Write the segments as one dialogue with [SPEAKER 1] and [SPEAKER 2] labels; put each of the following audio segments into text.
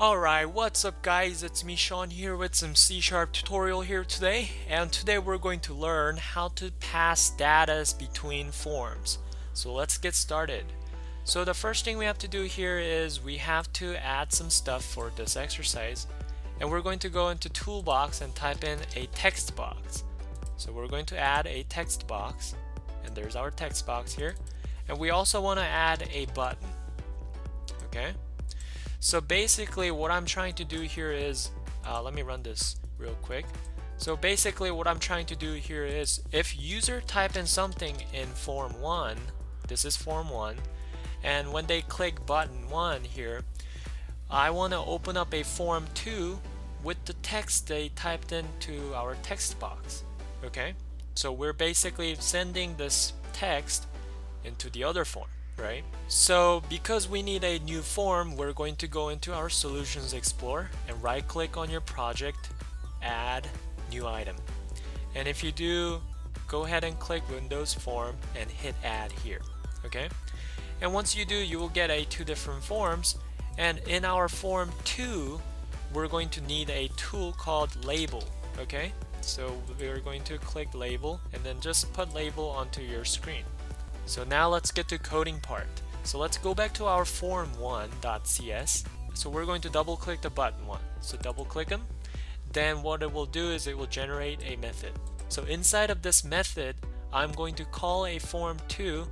[SPEAKER 1] Alright, what's up guys? It's me Shawn here with some C-Sharp tutorial here today and today we're going to learn how to pass data between forms. So let's get started. So the first thing we have to do here is we have to add some stuff for this exercise and we're going to go into toolbox and type in a text box. So we're going to add a text box and there's our text box here and we also want to add a button. Okay? So basically what I'm trying to do here is, uh, let me run this real quick. So basically what I'm trying to do here is if user type in something in form 1, this is form 1, and when they click button 1 here, I want to open up a form 2 with the text they typed into our text box. Okay? So we're basically sending this text into the other form right? So because we need a new form, we're going to go into our Solutions Explorer and right click on your project, add new item. And if you do, go ahead and click Windows Form and hit add here, okay? And once you do, you will get a two different forms. And in our form 2, we're going to need a tool called label, okay? So we're going to click label and then just put label onto your screen. So now let's get to coding part. So let's go back to our form1.cs. So we're going to double click the button one. So double click them. Then what it will do is it will generate a method. So inside of this method, I'm going to call a form2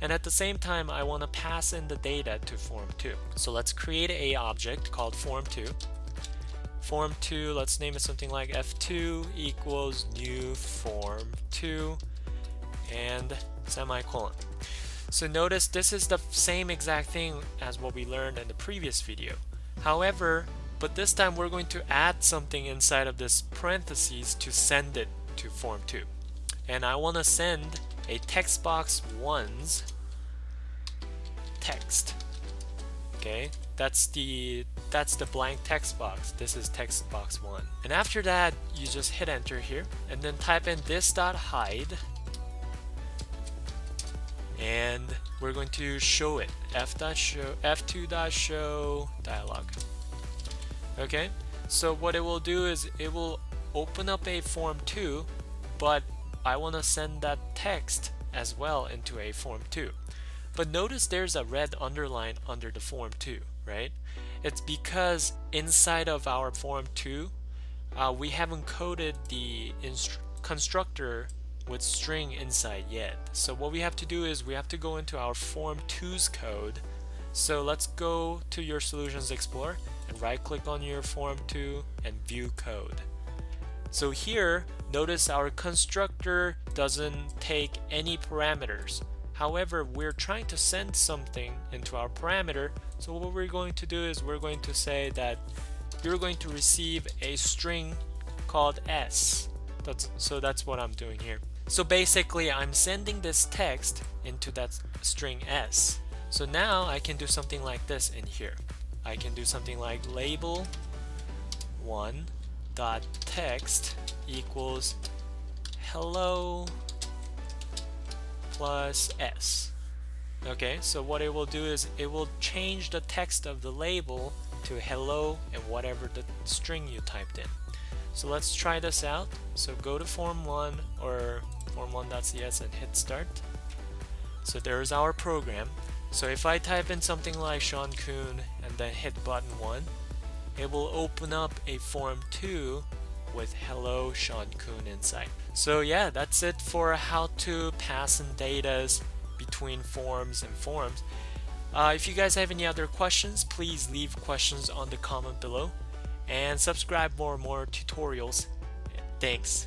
[SPEAKER 1] and at the same time I want to pass in the data to form2. So let's create a object called form2. Form2, let's name it something like f2 equals new form2 and semicolon. So notice this is the same exact thing as what we learned in the previous video. However, but this time we're going to add something inside of this parentheses to send it to form 2. And I want to send a text box ones text. Okay, that's the that's the blank text box. This is text box 1. And after that, you just hit enter here and then type in this dot hide and we're going to show it. F.show f2.show dialog okay? So what it will do is it will open up a form 2 but I want to send that text as well into a form 2 but notice there's a red underline under the form 2 right? It's because inside of our form 2 uh, we haven't coded the constructor with string inside yet. So what we have to do is we have to go into our form 2's code. So let's go to your Solutions Explorer and right click on your form 2 and view code. So here, notice our constructor doesn't take any parameters. However, we're trying to send something into our parameter. So what we're going to do is we're going to say that you're going to receive a string called s. That's, so that's what I'm doing here. So basically I'm sending this text into that string s. So now I can do something like this in here. I can do something like label 1 dot text equals hello plus s. Okay, so what it will do is it will change the text of the label to hello and whatever the string you typed in. So let's try this out. So go to form 1 or form1.cs and hit start. So there's our program. So if I type in something like Shawn Koon and then hit button 1, it will open up a form 2 with hello Shawn Koon inside. So yeah, that's it for how to pass in data between forms and forms. Uh, if you guys have any other questions, please leave questions on the comment below and subscribe more and more tutorials. Thanks.